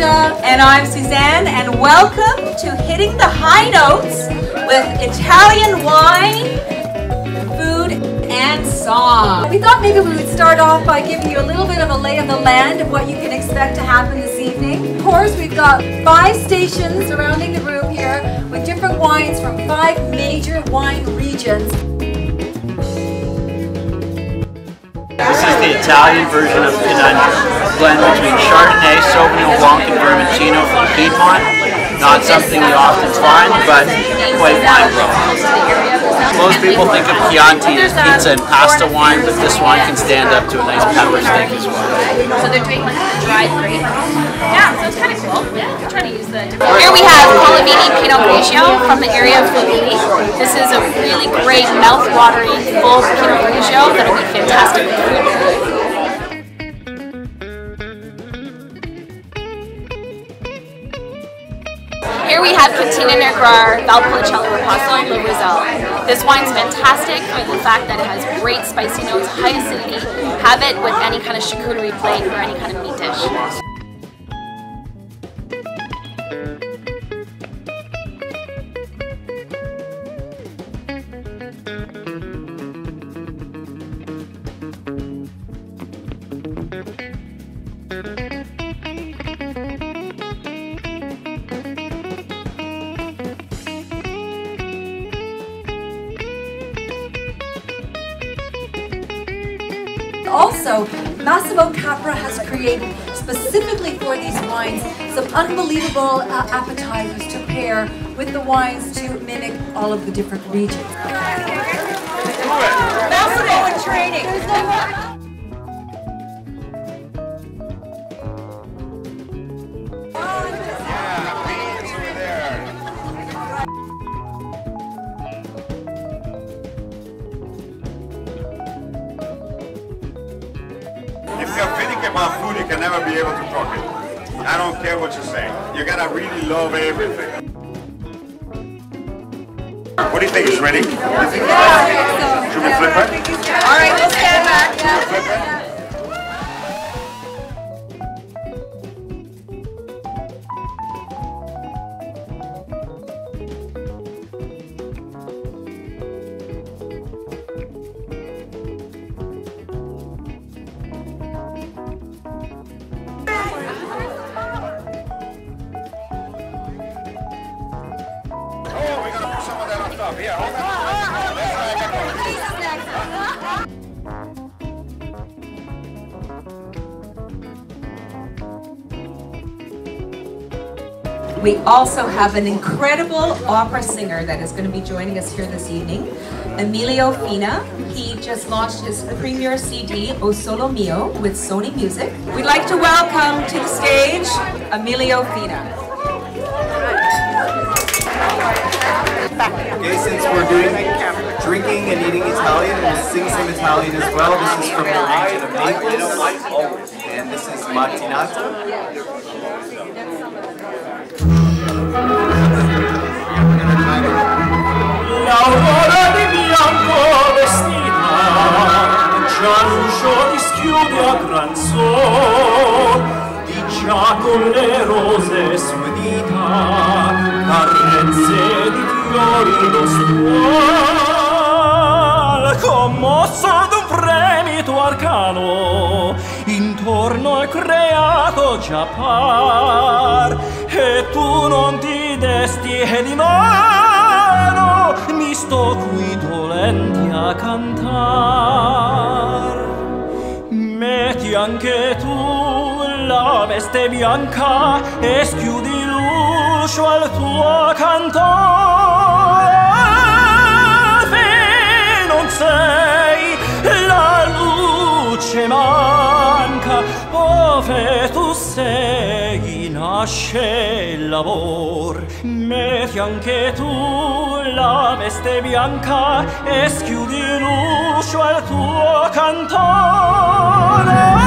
Georgia. And I'm Susanne, and welcome to Hitting the High Notes with Italian wine, food, and song. We thought maybe we would start off by giving you a little bit of a lay of the land of what you can expect to happen this evening. Of course, we've got five stations surrounding the room here with different wines from five major wine regions. This is the Italian version of a blend between Chardonnay, Sauvignon Blanc, and Vermentino from Piedmont. Not something you often find, but quite mind-blowing. Most people think of Chianti as pizza and pasta wine, but this wine can stand up to a nice pepper steak as well. So they're doing like dried grape. Yeah, so it's kind of cool. Yeah, try to use the. Here we have Colavini Pinot Grigio from the area of Friuli. This is a really great mouth-watering full Pinot Grigio that'll be fantastic with food. Here we have Cantina Negrar Valpolicella Ripasso Le Roselle. This wine's fantastic for the fact that it has great spicy notes, high acidity. Have it with any kind of charcuterie plate or any kind of meat dish. Also, Massimo Capra has created specifically for these wines some unbelievable uh, appetizers to pair with the wines to mimic all of the different regions. Massimo in training. You're about food, you can never be able to cook it. I don't care what you say. You gotta really love everything. What do you think? Is ready? You think it's ready? Should we flip it? All right, we'll stand back. We also have an incredible opera singer that is going to be joining us here this evening, Emilio Fina. He just launched his premier CD, O Sole Mio, with Sony Music. We'd like to welcome to the stage Emilio Fina. Okay, since we're doing drinking and eating Italian, and we'll sing some Italian as well. This is from the region of Naples, and this is Mattinata. L'aurora di bianco vestita Già l'uscio dischiude a gran sol Di già con le rose sue dita Carezze di fiori lo stuol. Commossa d'un fremito arcano Intorno è creato già par E tu vieni mano mi sto qui dolenti a cantar. Metti anche tu la veste bianca e schiudi l'uscio al tuo cantore. Fe non sei la luce mai ove tu sei nasce l'amor metti anche tu la veste bianca e schiudi l'uscio al tuo cantone.